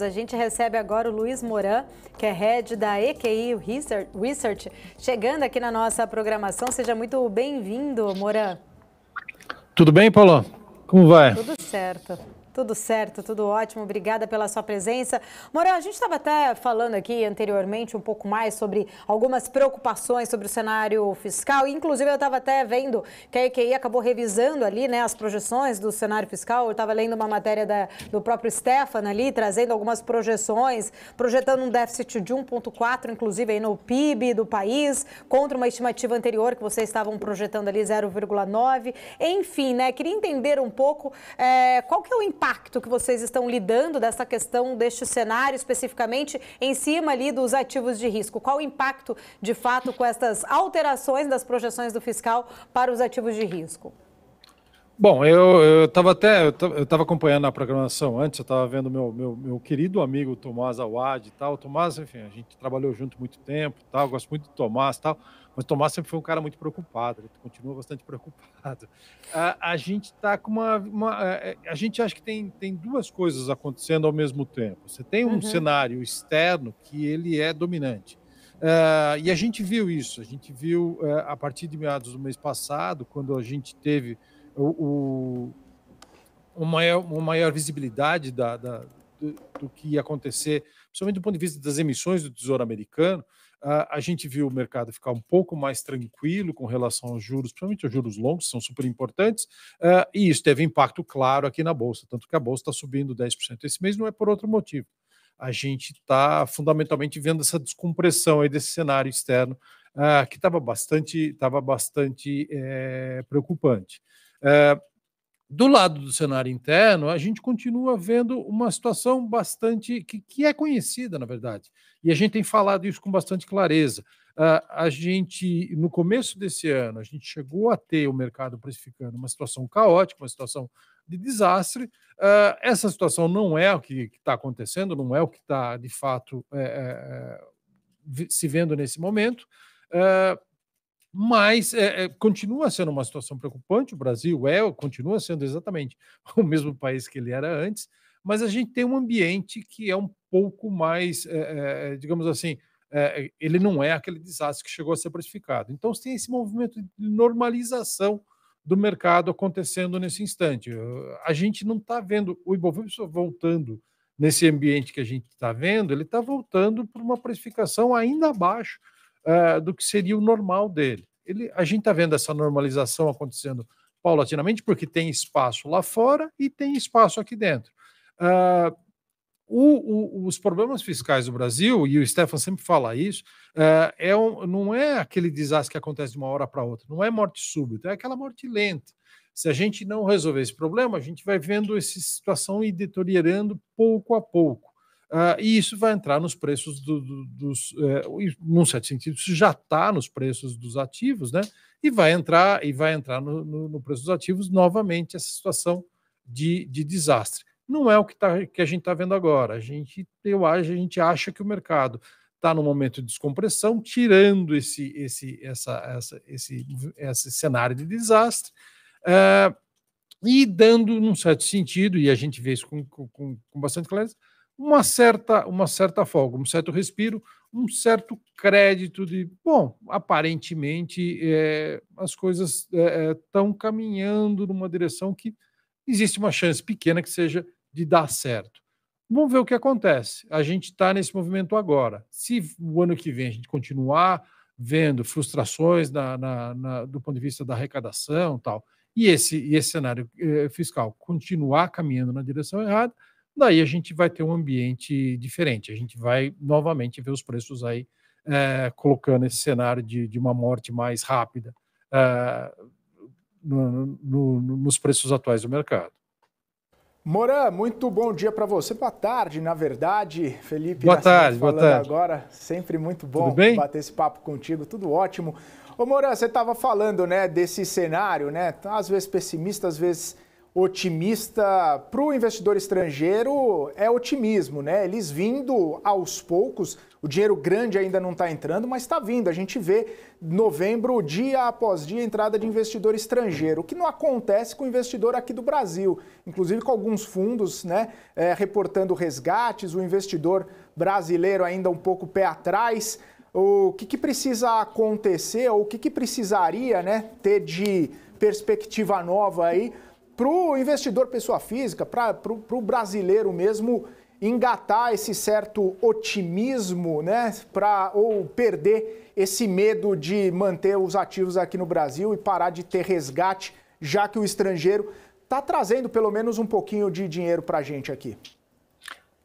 A gente recebe agora o Luiz Moran, que é head da EQI Research, chegando aqui na nossa programação. Seja muito bem-vindo, Moran. Tudo bem, Paulo? Como vai? Tudo certo. Tudo certo, tudo ótimo. Obrigada pela sua presença. Moran, a gente estava até falando aqui anteriormente um pouco mais sobre algumas preocupações sobre o cenário fiscal. Inclusive, eu estava até vendo que a EQI acabou revisando ali né, as projeções do cenário fiscal. Eu estava lendo uma matéria da, do próprio Stefan ali, trazendo algumas projeções, projetando um déficit de 1,4, inclusive aí no PIB do país, contra uma estimativa anterior que vocês estavam projetando ali 0,9. Enfim, né? Queria entender um pouco é, qual que é o impacto impacto que vocês estão lidando dessa questão deste cenário especificamente em cima ali dos ativos de risco? Qual o impacto, de fato, com essas alterações das projeções do fiscal para os ativos de risco? Bom, eu estava até eu estava acompanhando a programação antes, eu estava vendo meu, meu, meu querido amigo Tomás Awad e tal. Tomás, enfim, a gente trabalhou junto muito tempo, tal, gosto muito do Tomás, tal. Mas Tomás sempre foi um cara muito preocupado, ele continua bastante preocupado. A, a gente está com uma, uma, é, é, A gente acha que tem, tem duas coisas acontecendo ao mesmo tempo. Você tem um uhum. cenário externo que ele é dominante. Uh, e a gente viu isso, a gente viu uh, a partir de meados do mês passado, quando a gente teve o, o uma, maior, uma maior visibilidade da, da do, do, que ia acontecer, principalmente do ponto de vista das emissões do Tesouro Americano, a gente viu o mercado ficar um pouco mais tranquilo com relação aos juros, principalmente os juros longos, são super importantes, uh, e isso teve impacto claro aqui na Bolsa, tanto que a Bolsa está subindo 10% esse mês, não é por outro motivo. A gente está fundamentalmente vendo essa descompressão aí desse cenário externo, uh, que estava bastante, tava bastante é, preocupante. Uh, do lado do cenário interno, a gente continua vendo uma situação bastante que, que é conhecida, na verdade, e a gente tem falado isso com bastante clareza. Uh, a gente, no começo desse ano, a gente chegou a ter o mercado precificando uma situação caótica, uma situação de desastre. Uh, essa situação não é o que está acontecendo, não é o que está, de fato, é, é, se vendo nesse momento. Uh, mas é, é, continua sendo uma situação preocupante. O Brasil é, continua sendo exatamente o mesmo país que ele era antes, mas a gente tem um ambiente que é um pouco mais, é, digamos assim, ele não é aquele desastre que chegou a ser precificado. Então, tem esse movimento de normalização do mercado acontecendo nesse instante. A gente não está vendo o Ibovespa voltando nesse ambiente que a gente está vendo, ele está voltando para uma precificação ainda abaixo uh, do que seria o normal dele. Ele, a gente está vendo essa normalização acontecendo paulatinamente, porque tem espaço lá fora e tem espaço aqui dentro. Uh, o, o, os problemas fiscais do Brasil, e o Stefan sempre fala isso, uh, é um, não é aquele desastre que acontece de uma hora para outra, não é morte súbita, é aquela morte lenta. Se a gente não resolver esse problema, a gente vai vendo essa situação ir deteriorando pouco a pouco. Uh, e isso vai entrar nos preços do, do, dos. Uh, num certo sentido, isso já está nos preços dos ativos, né? E vai entrar, e vai entrar no, no, no preço dos ativos novamente essa situação de, de desastre. Não é o que, tá, que a gente está vendo agora. A gente, eu acho, a gente acha que o mercado está no momento de descompressão, tirando esse, esse, essa, essa, esse, esse cenário de desastre. Uh, e dando, num certo sentido, e a gente vê isso com, com, com bastante clareza, uma certa, uma certa folga, um certo respiro, um certo crédito de, bom, aparentemente é, as coisas estão é, caminhando numa direção que existe uma chance pequena que seja de dar certo. Vamos ver o que acontece. A gente está nesse movimento agora. Se o ano que vem a gente continuar vendo frustrações na, na, na, do ponto de vista da arrecadação tal, e esse, e esse cenário eh, fiscal continuar caminhando na direção errada, daí a gente vai ter um ambiente diferente. A gente vai novamente ver os preços aí é, colocando esse cenário de, de uma morte mais rápida é, no, no, nos preços atuais do mercado. Moran, muito bom dia para você. Boa tarde, na verdade. Felipe, boa tarde, boa tarde. agora. Sempre muito bom bater esse papo contigo, tudo ótimo. Ô Moran, você estava falando, né, desse cenário, né, às vezes pessimista, às vezes otimista para o investidor estrangeiro é otimismo, né? Eles vindo aos poucos, o dinheiro grande ainda não está entrando, mas está vindo. A gente vê novembro, dia após dia, entrada de investidor estrangeiro, o que não acontece com o investidor aqui do Brasil, inclusive com alguns fundos, né? É, reportando resgates, o investidor brasileiro ainda um pouco pé atrás. O que, que precisa acontecer, ou o que, que precisaria né, ter de perspectiva nova aí para o investidor pessoa física, para o brasileiro mesmo engatar esse certo otimismo, né, para ou perder esse medo de manter os ativos aqui no Brasil e parar de ter resgate, já que o estrangeiro está trazendo pelo menos um pouquinho de dinheiro para a gente aqui.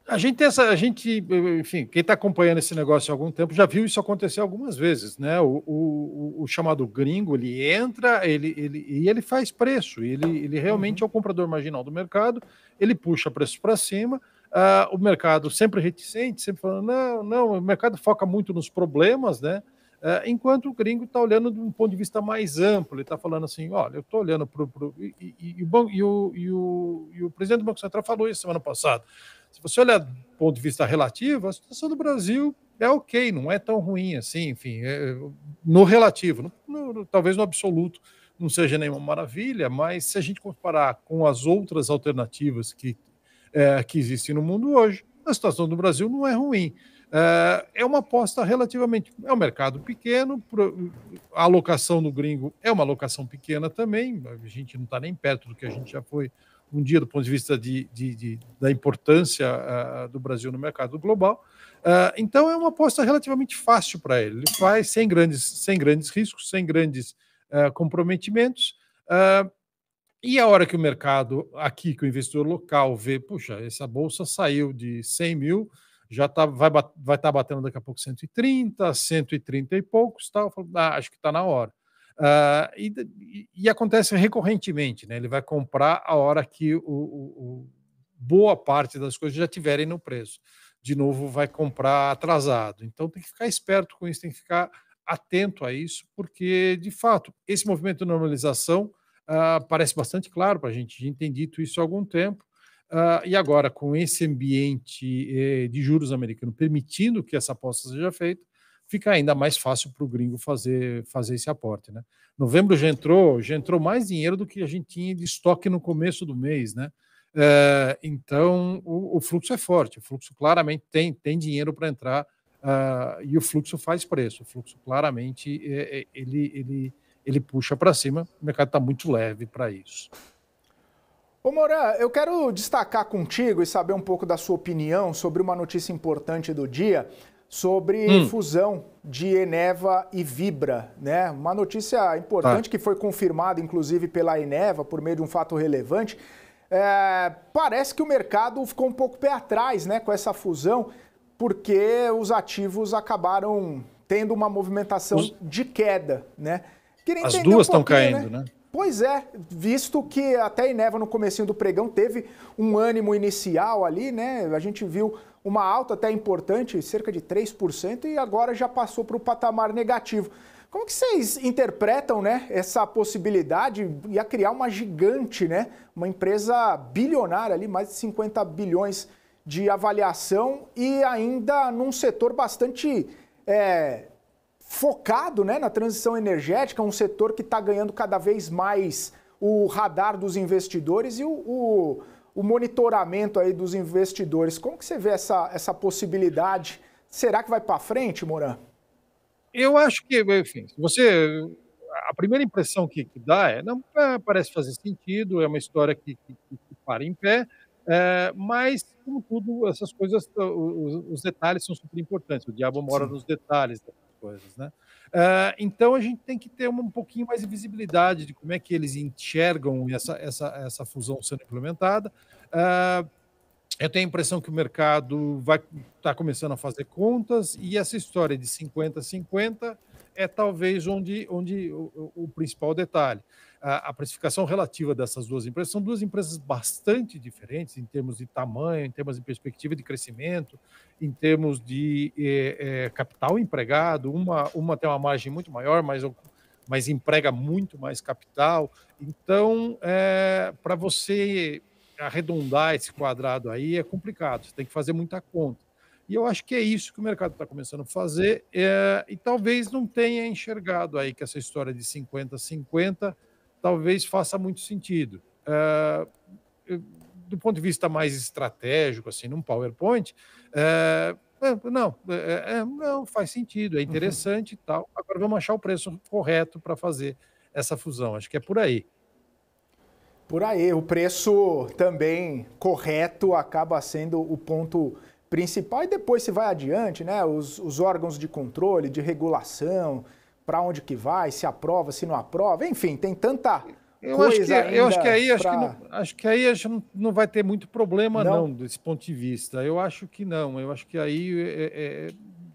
A gente tem essa, a gente, enfim, quem está acompanhando esse negócio há algum tempo já viu isso acontecer algumas vezes, né? O, o, o chamado gringo, ele entra, ele, ele, e ele faz preço, ele, ele realmente uhum. é o comprador marginal do mercado, ele puxa preço para cima, uh, o mercado sempre reticente, sempre falando, não, não, o mercado foca muito nos problemas, né? Uh, enquanto o gringo está olhando de um ponto de vista mais amplo, ele está falando assim, olha, eu estou olhando para o... E, e, e, o, e, o, e o presidente do Banco Central falou isso semana passada, se você olhar do ponto de vista relativo, a situação do Brasil é ok, não é tão ruim assim, enfim, é, no relativo, no, no, talvez no absoluto não seja nenhuma maravilha, mas se a gente comparar com as outras alternativas que, é, que existem no mundo hoje, a situação do Brasil não é ruim. É, é uma aposta relativamente. É um mercado pequeno, a alocação no gringo é uma alocação pequena também, a gente não está nem perto do que a gente já foi um dia do ponto de vista de, de, de da importância uh, do Brasil no mercado global. Uh, então é uma aposta relativamente fácil para ele. Ele faz sem grandes, sem grandes riscos, sem grandes uh, comprometimentos. e a hora que o mercado aqui, que o investidor local vê, puxa, essa bolsa saiu de 100 mil, já tá, vai estar vai tá batendo daqui a pouco 130, 130 e poucos? Falo, ah, acho que está na hora. Uh, e, e, acontece recorrentemente, né? Ele vai comprar a hora que o, o, o, boa parte das coisas já tiverem no preço. De novo, vai comprar atrasado. Então tem que ficar esperto com isso, tem que ficar atento a isso, porque de fato esse movimento de normalização uh, parece bastante claro para a gente. A gente tem dito isso há algum tempo. Uh, e agora, com esse ambiente eh, de juros americano permitindo que essa aposta seja feita, fica ainda mais fácil para o gringo fazer, fazer esse aporte. Né? Novembro já entrou, já entrou mais dinheiro do que a gente tinha de estoque no começo do mês. Né? É, então o, o, fluxo é forte, o fluxo claramente tem, tem dinheiro para entrar uh, e o fluxo faz preço. O fluxo claramente é, é, ele, ele, ele puxa para cima, o mercado está muito leve para isso. Ô Moran, eu quero destacar contigo e saber um pouco da sua opinião sobre uma notícia importante do dia sobre hum. fusão de Eneva e Vibra, né? Uma notícia importante ah. que foi confirmada, inclusive, pela Eneva por meio de um fato relevante. É, parece que o mercado ficou um pouco pé atrás, né, com essa fusão, porque os ativos acabaram tendo uma movimentação os... de queda, né? Queria As duas estão um caindo, né? né? Pois é, visto que até a Eneva no comecinho do pregão teve um ânimo inicial ali, né? A gente viu uma alta até importante, cerca de 3%, e agora já passou para o patamar negativo. Como que vocês interpretam né, essa possibilidade de criar uma gigante, né, uma empresa bilionária ali, mais de 50 bilhões de avaliação e ainda num setor bastante é, focado né, na transição energética, um setor que está ganhando cada vez mais o radar dos investidores e o, o o monitoramento aí dos investidores. Como que você vê essa, essa possibilidade? Será que vai para frente, Moran? Eu acho que, enfim, você a primeira impressão que, que dá é não é, parece fazer sentido, é uma história que, que, que para em pé, é, mas como tudo essas coisas, os, os, detalhes são super importantes. O diabo mora Sim. nos detalhes das coisas, né? Uh, então a gente tem que ter um, um pouquinho mais de visibilidade de como é que eles enxergam essa, essa, essa fusão sendo implementada. Uh, eu tenho a impressão que o mercado vai estar tá começando a fazer contas e essa história de 50-50 é talvez onde, onde o, o principal detalhe a, precificação relativa dessas duas empresas são duas empresas bastante diferentes em termos de tamanho, em termos de perspectiva de crescimento, em termos de é, é, capital empregado. Uma, uma tem uma margem muito maior, mas mas emprega muito mais capital. Então, é, para você arredondar esse quadrado aí é complicado, você tem que fazer muita conta. E eu acho que é isso que o mercado está começando a fazer, é, e talvez não tenha enxergado aí que essa história de 50-50 talvez faça muito sentido. É, do ponto de vista mais estratégico, assim, num PowerPoint, é não, é, é, não faz sentido, é uhum. interessante uhum. e tal. Agora vamos achar o preço correto para fazer essa fusão. Acho que é por aí. Por aí, o preço também correto acaba sendo o ponto principal e depois se vai adiante, né? Os, os órgãos de controle, de regulação, para onde que vai, se aprova, se não aprova, enfim, tem tanta eu coisa acho que, eu acho que aí pra... acho que não, acho que aí acho não, não vai ter muito problema não. não. desse ponto de vista. Eu acho que não. Eu acho que aí é, é,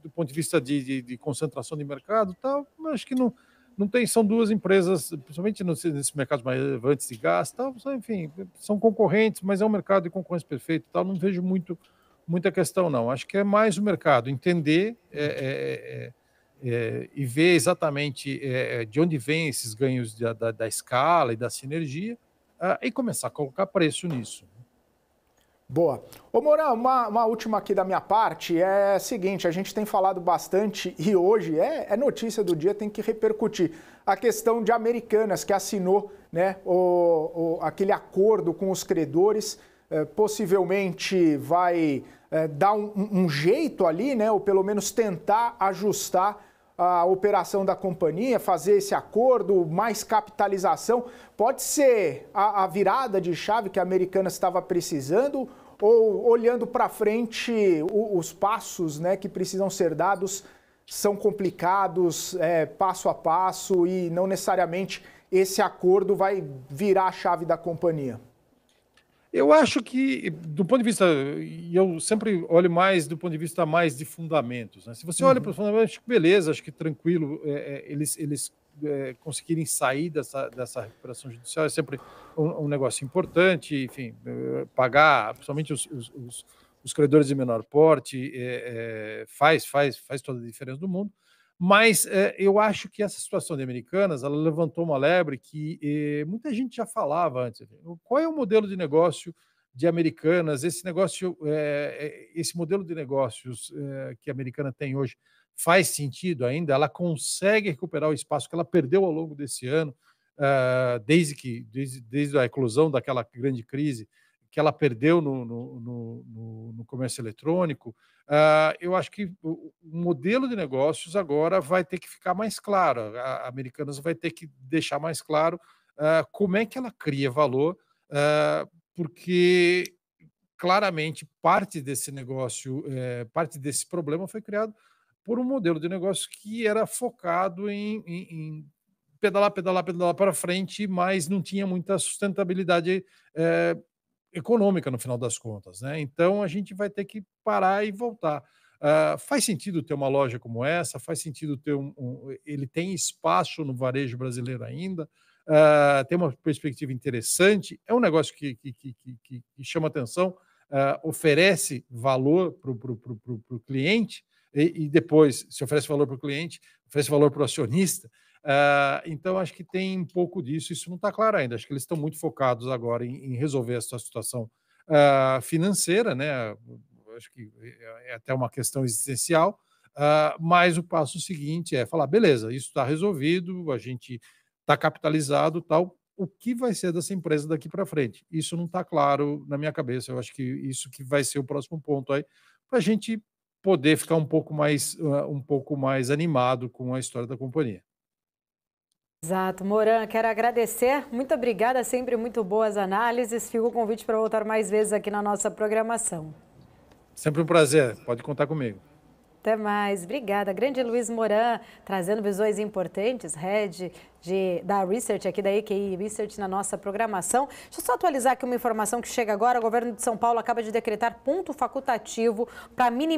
do ponto de vista de, de, de concentração de mercado, tal, acho que não não tem, são duas empresas, principalmente nesses mercados mais relevantes de gás, tal, enfim, são concorrentes, mas é um mercado de concorrência perfeito, tal, não vejo muito, muita questão, não. Acho que é mais o mercado entender é, é, e ver exatamente é, de onde vêm esses ganhos da, da, da escala e da sinergia uh, e começar a colocar preço nisso. Boa. Ô Mourão, uma, uma, última aqui da minha parte é a seguinte, a gente tem falado bastante e hoje é, é, notícia do dia, tem que repercutir. A questão de Americanas, que assinou né, o, o aquele acordo com os credores, é, possivelmente vai é, dar um, um, jeito ali, né, ou pelo menos tentar ajustar a operação da companhia, fazer esse acordo, mais capitalização, pode ser a, a virada de chave que a Americana estava precisando ou olhando para frente o, os passos né, que precisam ser dados são complicados, é, passo a passo e não necessariamente esse acordo vai virar a chave da companhia? Eu acho que, do ponto de vista, e eu sempre olho mais do ponto de vista mais de fundamentos. Né? Se você uhum. olha para os fundamentos, acho que beleza, acho que tranquilo, é, é, eles, eles é, conseguirem sair dessa, dessa recuperação judicial é sempre um, um negócio importante, enfim, é, pagar, principalmente os, os, os, os credores de menor porte, é, faz, faz, faz toda a diferença do mundo. Mas é, eu acho que essa situação de Americanas ela levantou uma lebre que é, muita gente já falava antes. Qual é o modelo de negócio de Americanas? Esse negócio, é, esse modelo de negócios que a Americana tem hoje faz sentido ainda? Ela consegue recuperar o espaço que ela perdeu ao longo desse ano, uh, desde que desde, desde a eclosão daquela grande crise que ela perdeu no, no, no, no comércio eletrônico, uh, eu acho que o, modelo de negócios agora vai ter que ficar mais claro. A Americanas vai ter que deixar mais claro uh, como é que ela cria valor, uh, porque claramente parte desse negócio, eh, parte desse problema foi criado por um modelo de negócio que era focado em, em, em pedalar, pedalar, pedalar para frente, mas não tinha muita sustentabilidade eh, econômica no final das contas. Né? Então a gente vai ter que parar e voltar. Uh, faz sentido ter uma loja como essa? Faz sentido ter um, um ele tem espaço no varejo brasileiro ainda? Uh, tem uma perspectiva interessante. É um negócio que, que, que, que chama atenção, uh, oferece valor para o cliente e, e, depois se oferece valor para o cliente, oferece valor para o acionista. Uh, então, acho que tem um pouco disso, isso não está claro ainda. Acho que eles estão muito focados agora em, em resolver essa situação uh, financeira, né? Acho que é, é até uma questão existencial, uh, mas o passo seguinte é falar: beleza, isso está resolvido, a gente está capitalizado tal. O que vai ser dessa empresa daqui para frente? Isso não está claro na minha cabeça. Eu acho que isso que vai ser o próximo ponto aí, para a gente poder ficar um pouco mais um pouco mais animado com a história da companhia. Exato. Moran, quero agradecer. Muito obrigada, sempre muito boas análises. Fico o convite para voltar mais vezes aqui na nossa programação. Sempre um prazer. Pode contar comigo. Até mais. Obrigada. Grande Luiz Moran, trazendo visões importantes, head de, da Research, aqui da EQI Research, na nossa programação. Deixa eu só atualizar aqui uma informação que chega agora. O governo de São Paulo acaba de decretar ponto facultativo para minimizar